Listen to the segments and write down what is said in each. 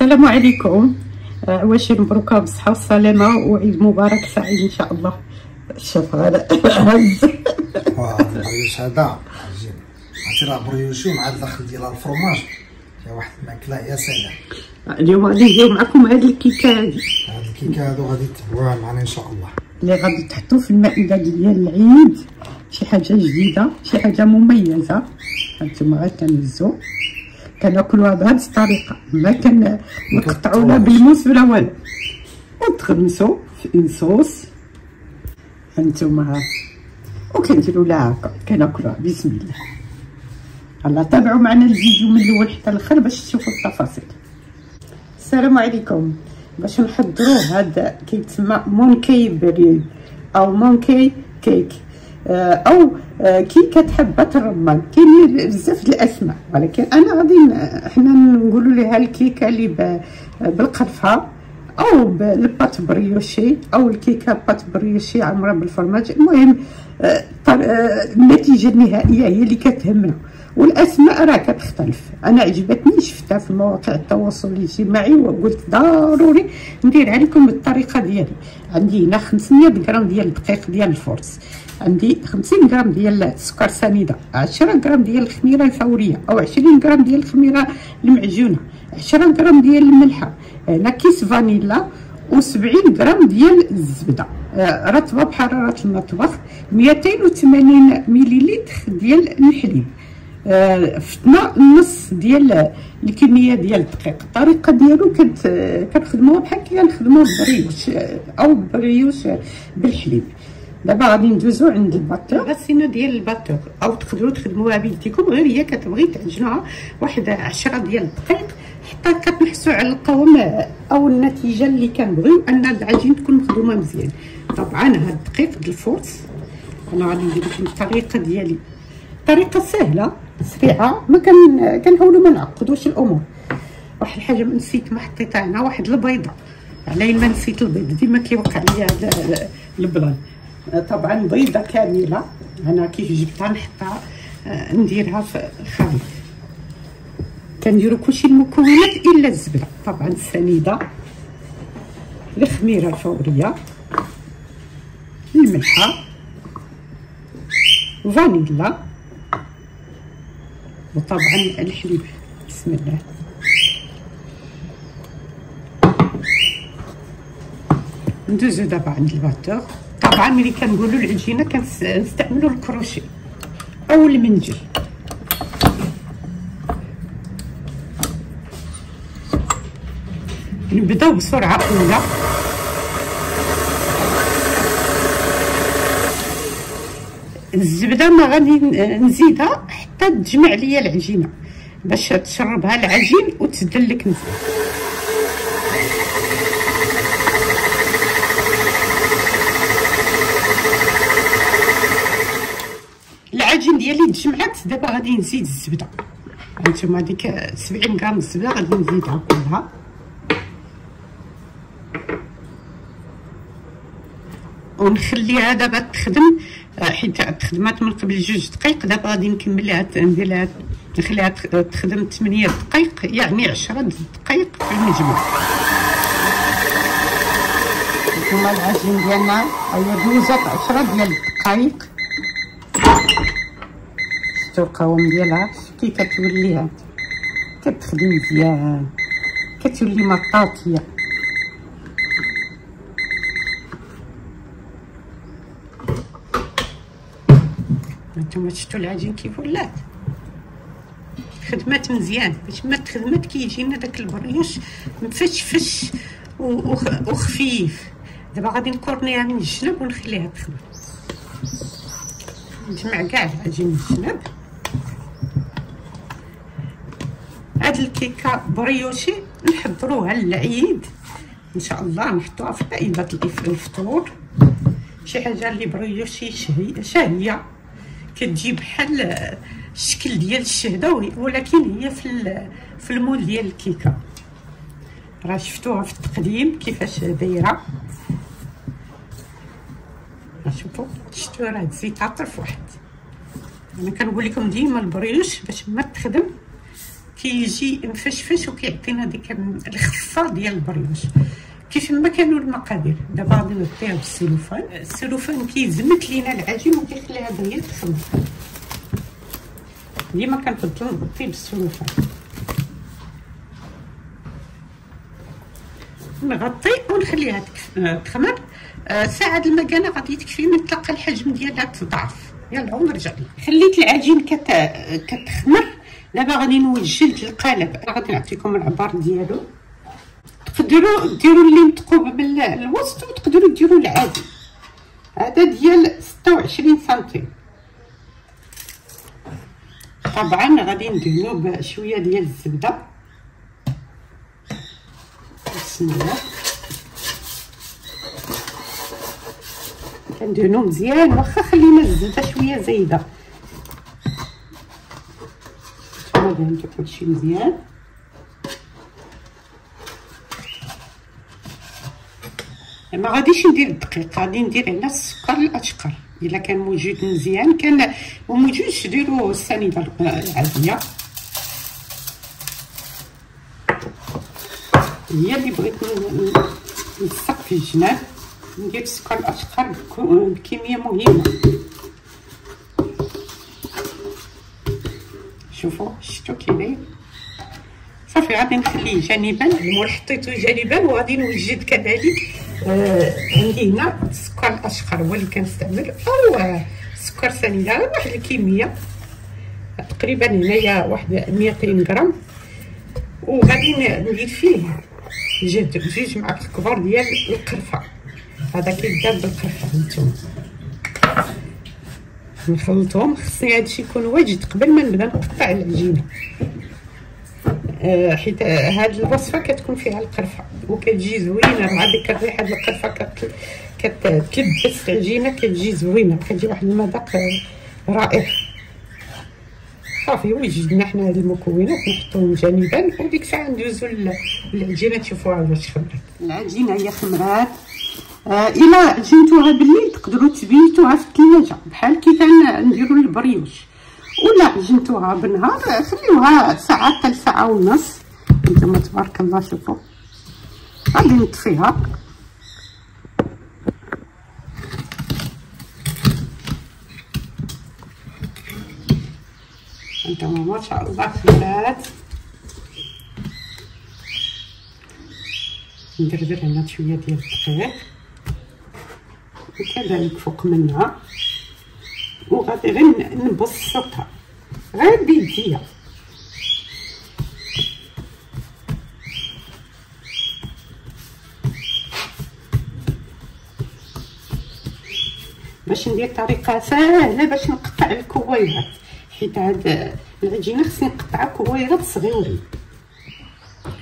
السلام عليكم. آه، واش مبروكه بالصحه والسلامه وعيد مبارك سعيد إن شاء الله. شوف هذا هز ال brioche هذا. عجيب عرفتي راه briochée مع الداخل ديال الفرماج؟ فيها واحد الماكلة يا سلام اليوم غادي نديرو معكم هاد الكيكة. هادي هاد الكيكة هادو غادي تبعوها معنا إن شاء الله. اللي غادي تحطو في المائدة ديال العيد. شي حاجة جديدة شي حاجة مميزة. هانتوما غير كنهزو كناكلوها بهاد الطريقة. ما كن نقطعو لا بالموس ولا والو. وتغمسو في une sauce هانتوما. ها وكنديرو لها هكا. كناكلوها بسم الله. الله تابعوا معنا الفيديو من الأول حتى الآخر باش تشوفوا التفاصيل. السلام عليكم. باش نحضروا هذا كيتسمى monkey bread أو monkey كيك أو آه، كيكه حبه الرمان كاين بزاف الأسماء ولكن أنا غادي حنا نقولوا لها الكيكة اللي بالقرفة أو بال pâte briochée أو الكيكة pâte briochée عمرها بالفرماج. المهم آه، النتيجة النهائية هي اللي كتهمنا. والأسماء راه كتختلف أنا عجبتني شفتها في مواقع التواصل الاجتماعي وقلت ضروري نديرها لكم بالطريقة ديالي. عندي هنا 500 غرام ديال الدقيق ديال الفورس عندي 50 غرام ديال السكر سنيدة. 10 غرام ديال الخميرة الفورية. أو 20 غرام ديال الخميرة المعجونة. 10 غرام ديال الملحة. هنا كيس فانيلا و70 غرام ديال الزبدة. آه، رطبة بحرارة المطبخ. 280 مليلتر ديال الحليب فتنا نص ديال الكمية ديال الدقيق. الطريقة ديالو كنت كنخدموها بحال كي كنخدموها brioche أو brioche بالحليب. دابا غادي ندوزو عند ال batteur غاسينا ديال ال batteur أو تقدروا تخدموها بيديكم غير هي كتبغي تعجنوها واحد 10 ديال الدقيق حتى كتنحسوا على القوام أو النتيجة اللي كنبغيو أن العجين تكون مخدومة مزيان. طبعا هاد الدقيق ديال ال force أنا غادي ندير لكم الطريقة ديالي. طريقة سهلة. سريعه ما كان كنحاولوا ما نعقدوش الأمور. واحد الحاجة ما نسيت ما حطيتها هنا واحد البيضة. علي ما نسيت البيض ديما كيوقع لي هذا البلان طبعا بيضة كاملة. أنا كيف جبتها نحطها آه، نديرها في الخليط كنديروا كلشي المكونات إلا الزبدة. طبعا السنيده الخميرة الفورية. الملحة. فانيلا. وطبعا الحليب. بسم الله. ندوزو دابا عند الباتور. طبعا ملي كنقولوا العجينة كنستعملوا الكروشي أو المنجل نبداو بسرعة أولى. الزبدة ما غادي نزيدها. حتى تجمع ليا العجينة باش تشربها العجين وتدلك مزيان العجين ديالي تجمعات دابا غادي نزيد الزبدة. هانتوما ديك 70 غرام الزبدة غادي نزيدها كلها. ونخليها دابا تخدم. حيت تخدمات من قبل جوج دقائق دابا غادي نكمل لها ندير نخليها تخدم 8 دقائق يعني 10 دقائق في المجموع. هما العجين ديالنا هي دوزات 10 ديال الدقائق شفتوا القوام ديالها؟ كي كتوليها كتخدم مزيان. كتولي مطاطية. نتوما شفتوا العجين كيف ولات؟ خدمات مزيان باش ما تخدمات كيجينا داك البريوش مفشفش وخفيف. دابا غادي نكورنيها من الجنب ونخليها تخدم. نجمع كاع العجين من الجنب. هاد الكيكة briochée نحضروها للعيد. إن شاء الله نحطوها في قائمه الفطور. شي حاجة اللي briochée شهية. كتجي بحال الشكل ديال الشهدة ولكن هي في في ال moule ديال الكيكة. راه شفتوها في التقديم كيفاش دايرة. شوفوا شفتوا راه تزيد طرف واحد. أنا كنقول لكم ديما ال brioche باش ما تخدم كيجي مفشفش وكيعطينا ديك الخفة ديال ال brioche. كيف ما كانوا المقادير. دابا غادي نغطيها بالسلوفان السلوفان كيزمت لينا العجين وكيخليها دغيا تخمر ديما كنفضل نغطي بالسلوفان نغطي ونخليها تخمر. آه، ساعة المكانة غادي تكفي من تلقى الحجم ديالها تضعف. يلا ونرجع لي خليت العجين كت... كتخمر. دابا غادي نوجد القالب. غادي نعطيكم العبار ديالو. تقدروا ديروا اللي متقوب بالوسط وتقدروا ديروا العادي. هذا ديال 26 سنتيم. طبعا غادي ندهنو بشوية ديال الزبدة. بسم الله. كندهنو مزيان واخا خلينا الزبدة شوية زايدة. نتوما دهنتو كلشي مزيان. ما غاديش ندير الدقيق غادي ندير هنا السكر الأشقر. إلا كان موجود مزيان كان وموجودش ديروا السنيدة العادية. هي اللي بغيت نلصق في الجناب. ندير السكر الأشقر بكمية مهمة. شوفوا شفتوا كي صافي غادي نخليه جانبا المول حطيته جانبا وغادي نوجد كذلك. آه عندي هنا السكر الاشقر هو اللي كنستعمل. أو سكر سنيده واحد الكمية. تقريبا هنايا واحد 200 غرام. وغادي ندير فيه جد جوج معالق كبار ديال القرفة. هذا كيدار بالقرفة. هانتوما نخلطهم. خصني هادشي يكون واجد قبل ما نبدا نقطع العجينة. آه حيت هاد الوصفة كتكون فيها القرفة وكتجي زوينة مع ديك الريحة ديال القرفة كتلبس العجينه كتجي زوينة كتجي واحد المذاق رائع. صافي وجدنا حنا هاد المكونات نحطوهم جانبا وديك الساعة ندوزو للعجينة تشوفوها واش خمرات العجينة هي خمرات. آه إلا جنتوها بالليل تقدروا تبيتوها في الثلاجة بحال كي نديروا البريوش. ولا جنتوها بالنهار خليوها ساعة حتى ساعة ونص. نتوما تبارك الله شوفوا. غادي نطفيها. انتما ما شاء الله فلات ندردر هنا شوية ديال الدقيق. وكذلك فوق منها. وغادي غير نبسطها غير بيديا باش ندير طريقة سهلة باش نقطع الكويرات. حيت هاد العجينة خصني نقطعها كويرات صغيورين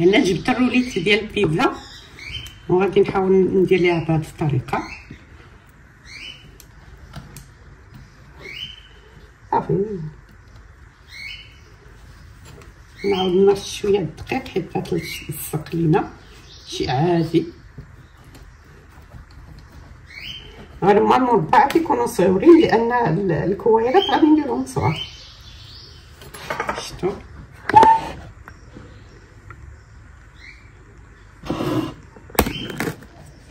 هنا جبت الروليت ديال البيتزا وغادي نحاول ندير ليها بهاد الطريقة. صافي نعاود نرش شوية الدقيق حيت غتلصق لينا. شي عادي. هما المربعات يكونوا صغيورين لأن الكويرات غادي نديرهم صغار. شفتوا؟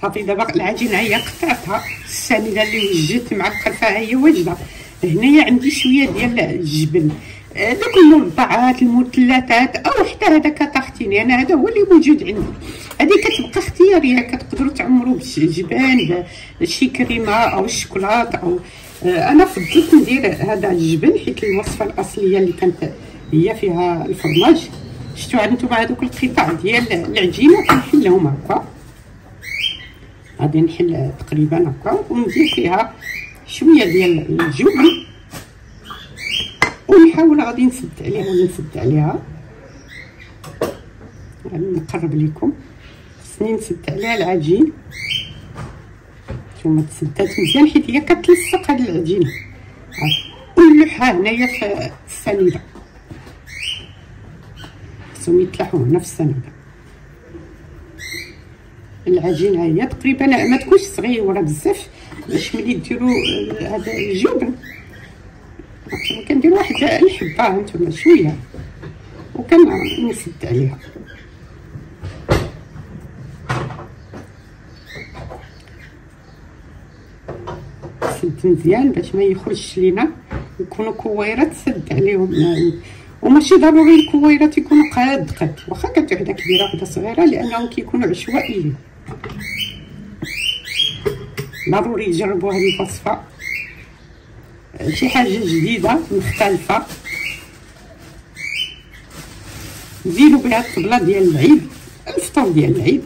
صافي دابا العجينة هي قطعتها. السنيده اللي وجدت مع القرفه هي واجده هنايا عندي شوية ديال الجبن. دوك المربعات المثلثات أو حتى هذاك طاختيني أنا هذا هو اللي موجود عندي. هذه كتبقى اختيارية. كتقدروا تعمروا بالجبن بشي كريمة أو الشوكولات أو آه، أنا فضلت ندير هذا الجبن حيت الوصفة الأصلية اللي كانت هي فيها الفرماج. شفتوا أنتم هذوك القطع ديال العجينة كنحلهم هكا. غادي نحل تقريبا هكا وندير فيها شوية ديال الجبن ونحاول غادي نسد عليها ولا نسد عليها نقرب لكم خصني نسد عليها العجين. نتوما تسدات مزيان حيت هي كتلصق هاد العجينة. ونلوحها هنايا في السنيده خصهم يتلاحوا هنا في السنيده العجينة هي تقريبا ما تكونش صغيرة بزاف. باش ملي ديروا هذا الجبن. كندير واحد الحبه هانتوما شوية. وكنسد عليها. سد مزيان باش ما يخرجش لينا. يكونوا كويرات سد عليهم. وماشي ضروري الكويرات يكونوا قاد قد. واخا وحده كبيرة وحدة صغيرة لأنهم كيكونوا عشوائيين. ضروري تجربوا هذه الوصفه شي حاجة جديدة مختلفة. زيدوا بها الطبلة ديال العيد الفطور ديال العيد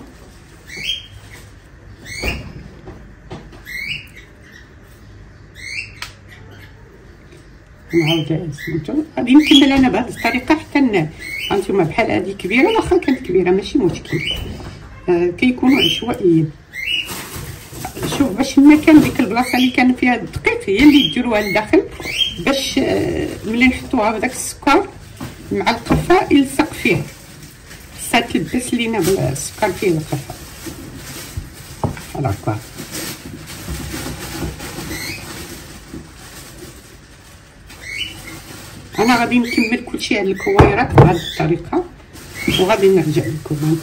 نعاود سميتو. غادي نكمل أنا بهذه الطريقة حتى هانتوما بحال هذه كبيرة واخا كانت كبيرة ماشي مشكل. آه كيكونوا عشوائيين. باش المكان ديك البلاصة اللي كان فيها الدقيق هي اللي ديروها لداخل باش آه ملي نحطوها بداك السكر مع القرفه يلصق فيها خصها تلبس لينا بالسكر فيه القرفه هكا أنا غادي نكمل كلشي على الكويرات بهذه الطريقة وغادي نرجع لكم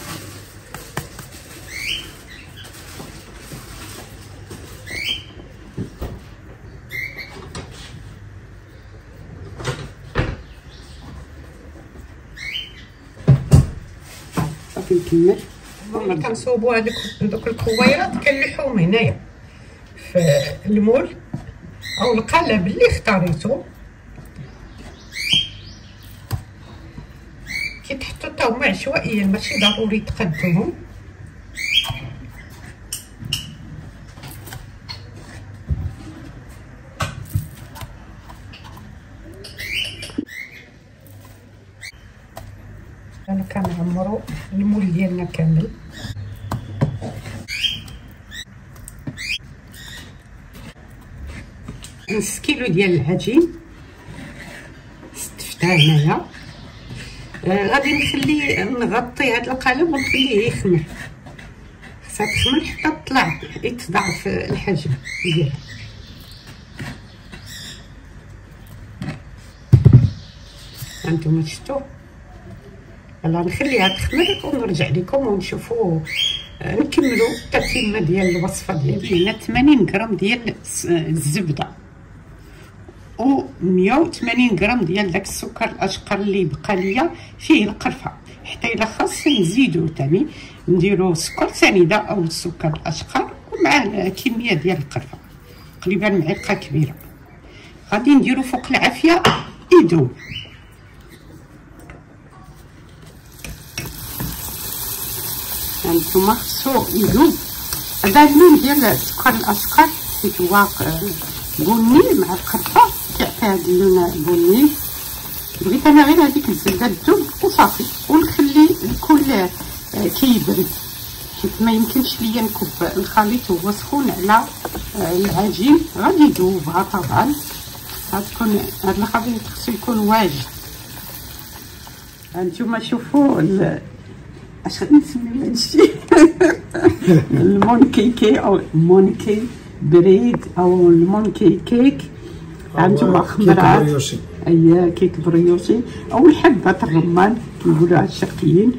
صافي نكمل ملي كنصوبوا هذوك دوك الكويرات كنلحوهم هنايا في المول. أو القالب اللي اختاريتو كيتحطوا حتى هما عشوائيا ماشي ضروري تقدوهم أنا كنعمرو المول ديالنا كامل. نص كيلو ديال العجين استفتاه هنايا. آه غادي نخلي نغطي هذا القالب ونخليه يخمر. خصها تخمر حتى تطلع يتضاعف الحجم ديالها. هانتوما شفتوا يلا نخليها تخمر ونرجع لكم ونشوفوا آه نكملوا التتمه ديال الوصفة ديالي هنا 80 غرام ديال الزبدة. و 180 غرام ديال داك السكر الأشقر اللي بقى ليا فيه القرفة. حتى إلا خاص نزيدو تاني نديرو سكر سنيدة أو السكر الأشقر ومعاه كمية ديال القرفة. تقريبا معلقة كبيرة. غادي نديرو فوق العافية يذوب هانتوما خصو هذا اللون ديال السكر الاشقر هو بني مع القرفه كيعطي هذا اللون بني بغيت أنا غير هذيك الزبده تذوب وصافي ونخلي الكل كيبرد حيت ما يمكنش ليا نكب الخليط وهو سخون على العجين غادي يذوبها طبعا غتكون هذا الخليط خصو يكون واجد هانتوما شوفوا اش غادي نسميو هادشي ال monkey cake أو monkey bread أو ال monkey cake. هانتوما خمرات أي cake brioché. أو الحبة الرمان كيقولوها الشرقيين.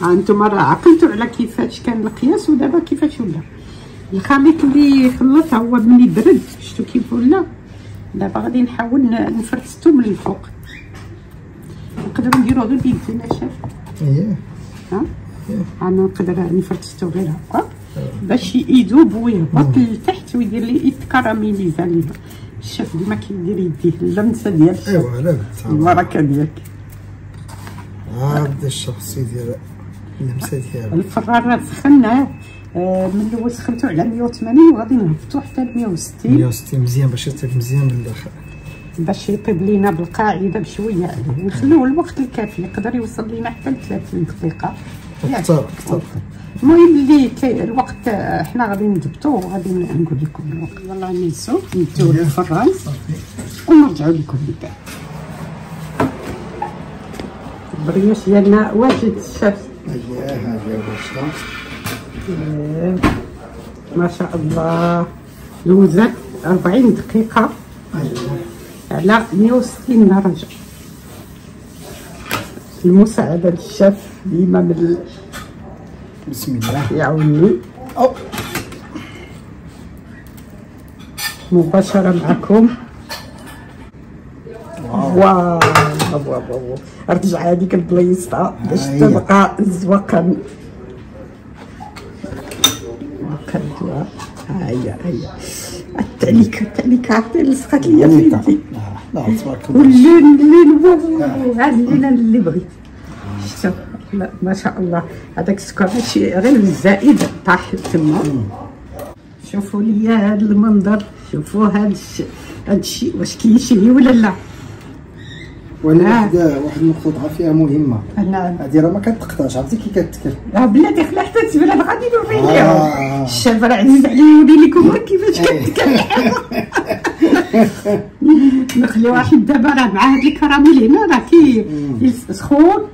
هانتوما راه عقلتوا على كيفاش كان القياس ودابا كيفاش ولا؟ الخليط اللي خلط هو ملي برد شفتوا كيف ولا؟ دابا غادي نحاول نفرستو من الفوق. نقدروا نديرو غير بيدينا شاف؟ اييه ها؟ أنا نقدر نفرستو غير هكا. باش يذوب ويهبط لتحت ويدير لي يتكراميليزا لينا الشاف ديما كيدير يديه اللمسة ديال أيوا لا البركة ديالك. بدا الشخصي ديال اللمسة ديالو الفرار سخنا آه من الأول سخنتو على 180 وغادي نهبطو حتى ل 160 160 مزيان باش يطيب مزيان من الداخل باش يطيب لينا بالقاعدة بشوية. عليه الوقت الكافي يقدر يوصل لينا حتى ل 30 دقيقة. أكثر أكثر. المهم اللي الوقت حنا غادي نضبطو وغادي نقول لكم الوقت. يلا ننسو نديو الفران ونرجعو لكم من بعد. البريوش ديالنا واجد الشاف. اييه الوصفه ما شاء الله. دوزات 40 دقيقة. اييه على 160 درجة المساعدة الشاف ديما من بسم الله. يعاوني أو. مباشرة معكم. واو. واو واو رجع هذيك البلايصة باش. تبقى زوقا كدوا ها هي ها هي التعليكة التعليكة عرفتي لصقت ليا في يدي. واللون اللون واو هذا اللون اللي بغيت. شفتو لا ما شاء الله. هذاك السكر ماشي غير الزائد طاح تما. شوفوا لي هذا المنظر. شوفوا هذا الشيء واش كيشهي ولا لا. وأنا آه. واحد واحد النقطة ضعف فيها مهمة. أنا هادي راه ما كتقطعش. عرفتي كي كتكل لا بلاتي خلي حتى تبلاد غادي نوري آه. ليهم الشاب راه عزيز عليه يوري لكم كيفاش إيه. كتكلم نخلي واحد دابا راه مع هاد الكراميل هنا راه كي سخون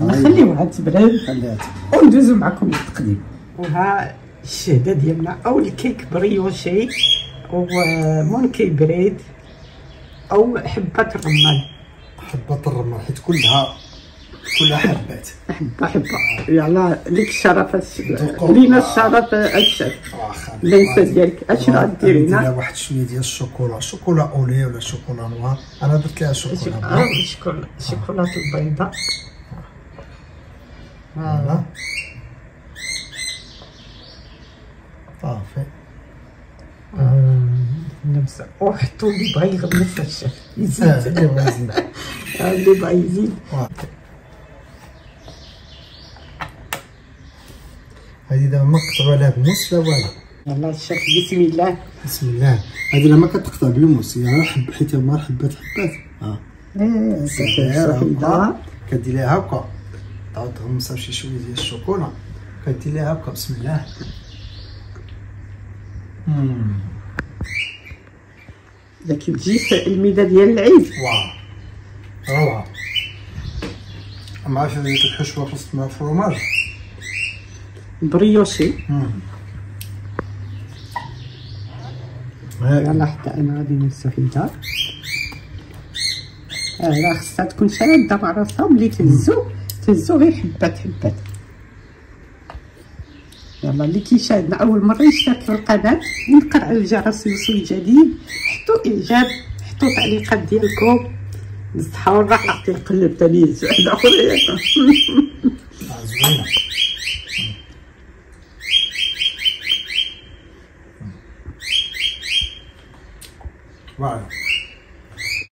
نخليوها تبرد خليها وندوزو معكم التقديم وها الشهده ديالنا أو ال cake brioché أو monkey bread أو حبة الرمان. حبة الرمان حيت كلها كلها حبات. حبة حبة. يلا ليك الشرف. لينا الشرف الشيف واخا ليس ديالك. اشنو غديري هنا واحد شوية ديال ال chocolat. chocolat au lait ولا chocolat noir؟ أنا درت لها chocolat blanc شكون الشوكولاته البيضاء فوالا صافي نفس وحطوا اللي بغا يغمس الشيف آه، يزيد اللي بغا يزيد. هذه دابا ما قطعوا لها بموس لا والو. يلا الشيف بسم الله. بسم الله. هذه لا ما كتقطع بالموس هي حب حيت هما حبات حبات. آه. إيه صغيرة صغيرة هكا. كدير لها هكا. تعاود تغمسها بشي شوية ديال الشوكولا كدير لها هكا. بسم الله. مم. لكن تجي في الميده ديال العيد. wow. روعة. مع شوية الحشوه خصك مع ال fromage. briochée. يلا حتى أنا غادي آه لا خصها تكون شاده مع راسها ملي تهزو تهزو غير حبات حبات. يلا اللي كيشاهدنا أول مرة يشترك في القناة ينقر على الجرس يوصل جديد حطوا إعجاب حطوا تعليقات ديالكم. الصحه والراحة تاني يهز واحد اخر واو.